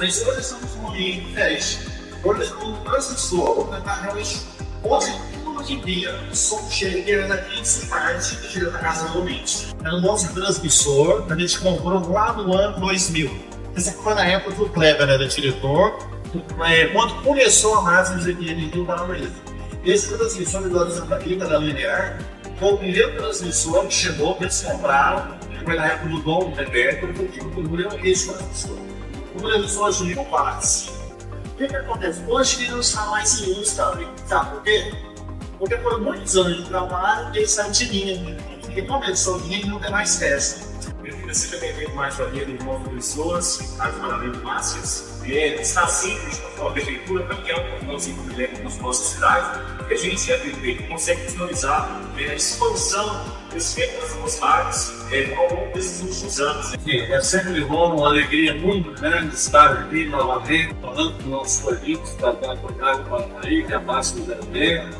vocês hoje estamos num ambiente diferente. Hoje, o transmissor, vou tentar realmente tudo que dia o som chega daqui de parte e chega na casa do ouvinte. O nosso transmissor que a gente comprou lá no ano 2000. Essa foi na época do Kleber, era diretor, é, quando começou a massa de Rio Maria. Esse transmissor da Santa Rita da Linear foi o primeiro transmissor que chegou, que eles compraram, foi na época do Dom Bebeto, que procurou esse transmissor. Transmissor de Rio Paz. O que, que acontece? Hoje ele não está mais em uso também. Sabe por quê? Porque por muitos anos de trabalho ele saiu de linha. E começou a linha e não tem mais peça. Seja bem-vindo mais uma linha do Novo Pessoas, as Maravilhas Mácias. É, está simples com a prefeitura, porque é um de lei nas nossas cidades, que a gente, a prefeitura, consegue visualizar é, a expansão das nossas áreas é, ao longo desses últimos anos. É sempre bom, uma alegria muito grande estar aqui novamente, falando com nossos colegas da Comunidade Paraná, que é a Zé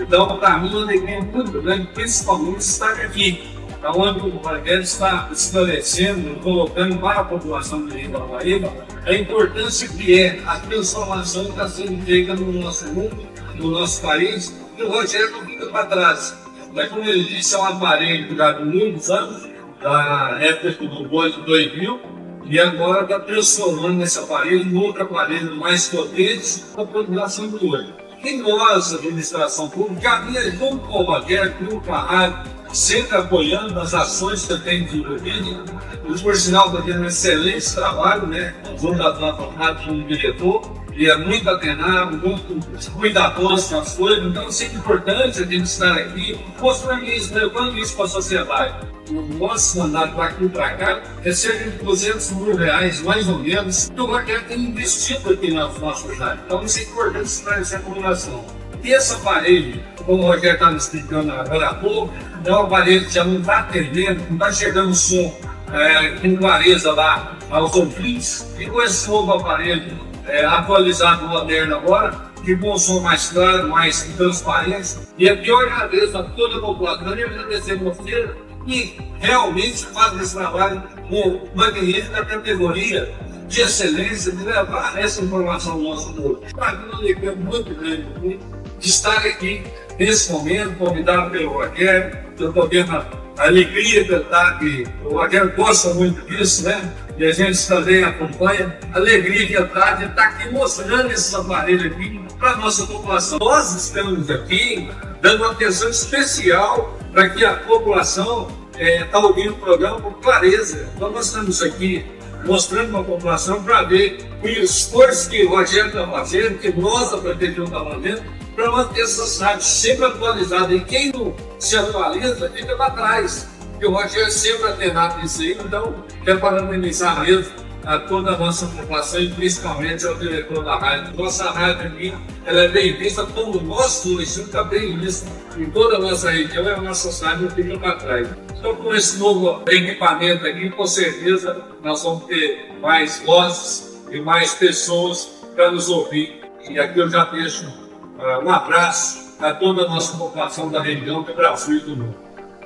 Então, para mim, é uma alegria muito grande, principalmente estar aqui onde o Evangelho está esclarecendo, colocando para a população do Rio da a importância que é a transformação que está sendo feita no nosso mundo, no nosso país, e o Rogério não fica para trás. Mas, como ele disse, é um aparelho durante muitos anos, da época do boi de 2000, e agora está transformando esse aparelho em outro aparelho mais potente para a população do hoje. E nós, administração pública, havia junto com o Rogério, com a rádio, sempre apoiando as ações que tem desenvolvido. O por sinal está tendo um excelente trabalho, né? Junto da plataforma como diretor, e é muito atenado, muito cuidadoso com as coisas. Então, é sempre importante a gente estar aqui mostrando isso, levando isso para a sociedade. O nosso mandato para aqui para cá é cerca de 200 mil reais, mais ou menos, que o Raquel tem investido aqui na nossa cidade. Então, isso é importante esclarecer a população. E esse aparelho, como o Rogério estava explicando agora há pouco, é um aparelho que já não está atendendo, não está chegando som é, com clareza lá aos ouvintes. E com esse novo aparelho é, atualizado, moderno agora, que com som mais claro, mais transparente. E aqui eu agradeço a toda a população e agradecer a você que realmente faz esse trabalho com magnífica categoria de excelência de levar essa informação ao nosso mundo. Para mim, uma muito grande de estar aqui nesse momento, convidado pelo Rogério. Eu estou vendo a alegria de estar aqui. O Rogério gosta muito disso, né? E a gente também acompanha. A alegria de estar, de estar aqui mostrando esses aparelhos aqui para a nossa população. Nós estamos aqui dando uma atenção especial para que a população está é, tá ouvindo o programa com clareza. Então nós estamos aqui mostrando para a população para ver o esforço que o Rogério está fazendo, que nós, a Prefeitura, está fazendo, para manter essa cidade sempre atualizada. E quem não se atualiza fica para trás. E o Rogério sempre atenado nisso aí, então quero parabenizar mesmo a toda a nossa população e principalmente ao diretor da rádio. Nossa rádio aqui ela é bem vista como nosso município está bem visto em toda a nossa região e a nossa cidade não fica para trás. Então, com esse novo equipamento aqui, com certeza nós vamos ter mais vozes e mais pessoas para nos ouvir. E aqui eu já deixo uh, um abraço a toda a nossa população da região do Brasil e do mundo.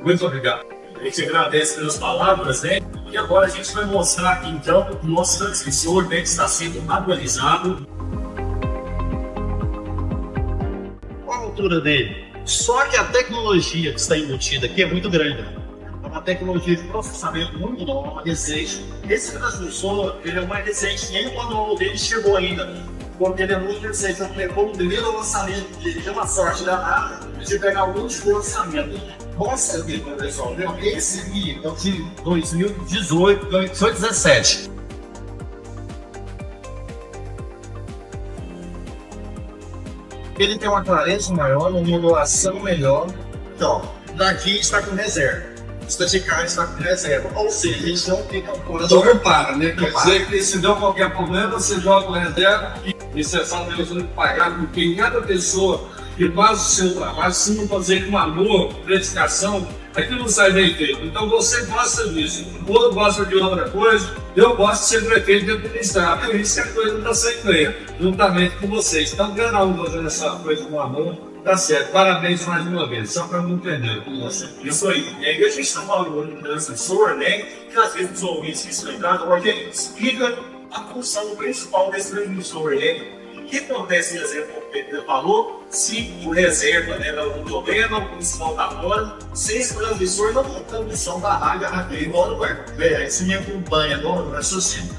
Muito obrigado. A gente agradece pelas palavras, né? E agora a gente vai mostrar aqui então o nosso transmissor né, que está sendo atualizado. Qual a altura dele? Só que a tecnologia que está embutida aqui é muito grande. É uma tecnologia de processamento muito nova, recente. Esse transmissor ele é mais recente, nem o manual dele chegou ainda porque ele é muito recente. Então, como o primeiro lançamento, ele tem uma sorte danada de pegar o último lançamento. Mostra aqui, pessoal, esse aqui é o de 2018, 2017. Ele tem uma clareza maior, uma modulação melhor. Então, daqui está com reserva. Estagiário está com reserva. Ou seja, a gente não fica fora do. Não para, né? Quer dizer que se der qualquer problema, você joga o reserva e necessário de pagar, porque cada pessoa que faz o seu trabalho, se não fazer com amor, dedicação, aquilo não sai bem feito. Então você gosta disso, o outro gosta de outra coisa, eu gosto de ser prefeito de administrar, por isso que a coisa está sendo feita, juntamente com vocês. Então, cada um fazendo essa coisa com amor, Tá certo, parabéns mais uma vez, só para não entender. Isso aí. E aí a gente está falando do transmissor, né? Que às vezes os ouvintes se lembraram, porque explica a função principal desse transmissor ele o que acontece, por exemplo, como o Pedro falou, se o reserva né, não problema, o principal está fora, sem esse transmissor não tem transmissão da rádio, a rádio embora o ar. Aí você me acompanha agora no raciocínio.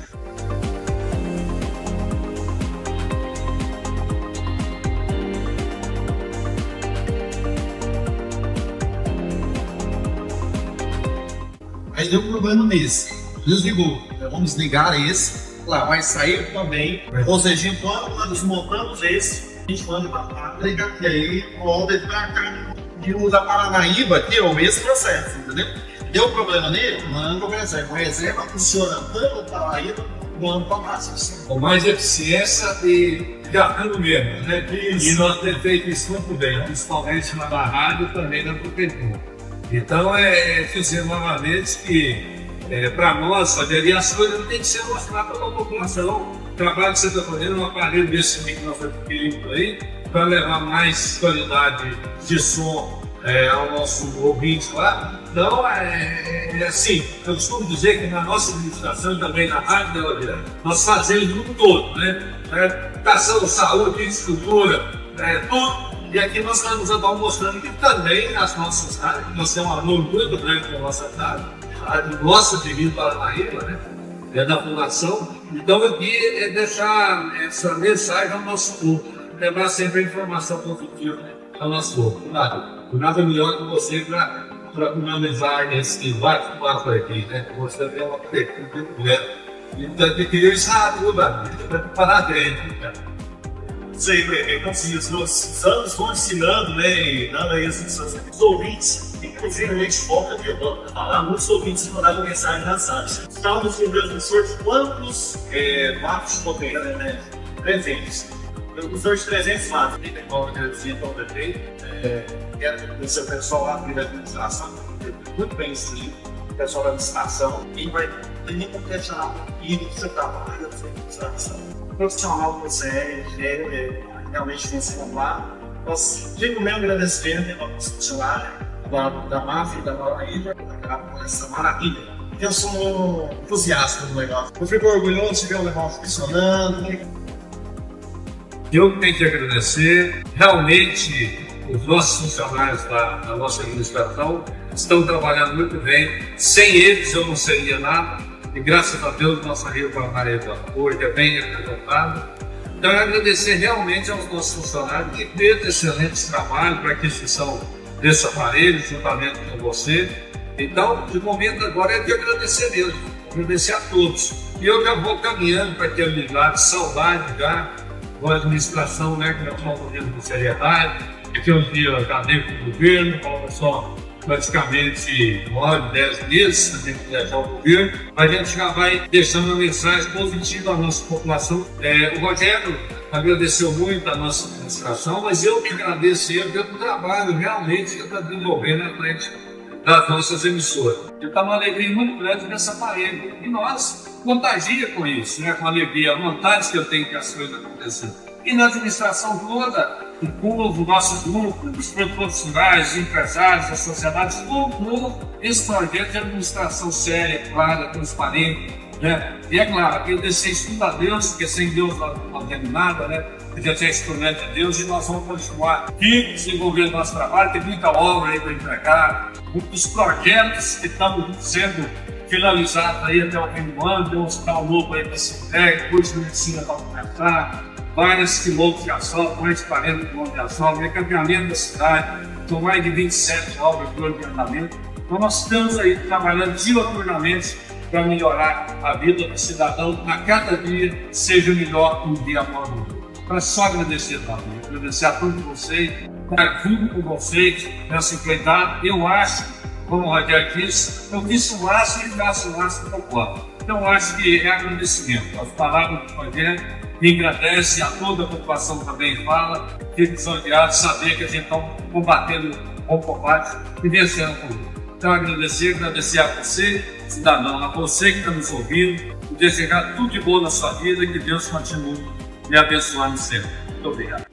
Deu um problema nesse. Desligou. Vamos ligar esse. Lá, vai sair também. Ou seja, enquanto nós desmontamos esse, a gente manda para liga e aí volta ele para cá. E o da Paranaíba aqui é o mesmo processo, entendeu? Deu problema nele, manda o reserva. O reserva funciona tanto o Paraíba quanto para máximo. Com mais eficiência e gastando menos, né? Isso. E nós temos feito isso muito bem, principalmente na rádio e também na prefeitura. Então, é, é dizer novamente que é, para nós, Rogério, as coisas têm que ser mostradas para a população. O trabalho que você está fazendo, um aparelho desse que nós adquirimos aí, para levar mais qualidade de som é, ao nosso ouvinte lá. Então, é, é, assim, eu costumo dizer que na nossa administração, também na Rádio da Oliveira, nós fazemos no todo, né? Educação, saúde, estrutura, é, tudo. E aqui nós estamos mostrando que também as nossas rádios, nós temos um amor muito grande pela nossa rádio, nossa de Rio Paranaíba, né? É da fundação. Então aqui é deixar essa mensagem ao nosso povo, levar sempre a informação positiva ao nosso povo. Nada, nada melhor que você para finalizar esse bate-papo aqui, né? Você tem uma pergunta, né? Então, eu queria rápido, parabéns, cara sei, como se diz, os anos vão ensinando, né, e dando aí as os ouvintes, inclusive a gente foca aqui, falar, muitos ouvintes mandaram mensagem na site. Estávamos no transmissor de quantos é, de potência, né, presentes? Transmissor de 300 watts, tem como reduzir então o é, quero agradecer o pessoal lá da administração, muito bem instruído, o pessoal da administração, e vai como questionar e você trabalha, você administração profissional que você é, é, realmente venceu lá. Nós digo meu agradecimento nosso funcionário da, da máfia da Paraíba por essa maravilha. Eu sou um entusiasta do negócio. Eu fico orgulhoso de ver o negócio funcionando. Eu tenho que agradecer. Realmente, os nossos funcionários da, da nossa administração estão trabalhando muito bem. Sem eles, eu não seria nada e graças a Deus nossa Rio Paranaíba hoje é bem representada. Então, eu agradecer realmente aos nossos funcionários que fez excelente trabalho para a aquisição desse aparelho, juntamente com você. Então, o momento agora é de agradecer mesmo, agradecer a todos. E eu já vou caminhando para aquele de saudade já, com a administração, né, que nós estamos fazendo com seriedade, que dia já dei com o governo, falta só praticamente 9, 10 meses, a gente viajar o governo, a gente já vai deixando uma mensagem positiva à nossa população. É, o Rogério agradeceu muito a nossa administração, mas eu que agradeço ele pelo trabalho realmente que está desenvolvendo na frente das nossas emissoras. Eu está uma alegria muito grande nessa parede. E nós contagia com isso, né? com a alegria, a vontade que eu tenho que as coisas aconteçam. E na administração toda, o povo, nossos os profissionais, os empresários, as sociedades, todo mundo, esse projeto de administração séria, clara, transparente. Né? E é claro, agradecer isso a Deus, porque sem Deus não temos nada, né? Porque é instrumento de Deus e nós vamos continuar aqui desenvolvendo nosso trabalho. Tem muita obra aí para entregar, muitos projetos que estão sendo finalizados aí até o fim do ano. Tem um hospital novo aí para ser entregue, curso de medicina para começar vários quilômetros de asfalto, mais de 40 quilômetros de asfalto, recapeamento da cidade, são mais de 27 obras de andamento. Então nós estamos aí trabalhando dioturnamente para melhorar a vida do cidadão a cada dia seja melhor um dia após o outro. Para só agradecer também, agradecer a todos vocês, estar junto com vocês nessa empreitada. Eu acho, como o Rogério disse, eu disse o laço e o laço para o Então eu acho que é agradecimento. As palavras do Rogério agradece, a toda a população também fala, fico lisonjeado saber que a gente está combatendo o combate e vencendo ele. Então, agradecer, agradecer a você, cidadão, a você que está nos ouvindo, desejar tudo de bom na sua vida e que Deus continue me abençoando sempre. Muito obrigado.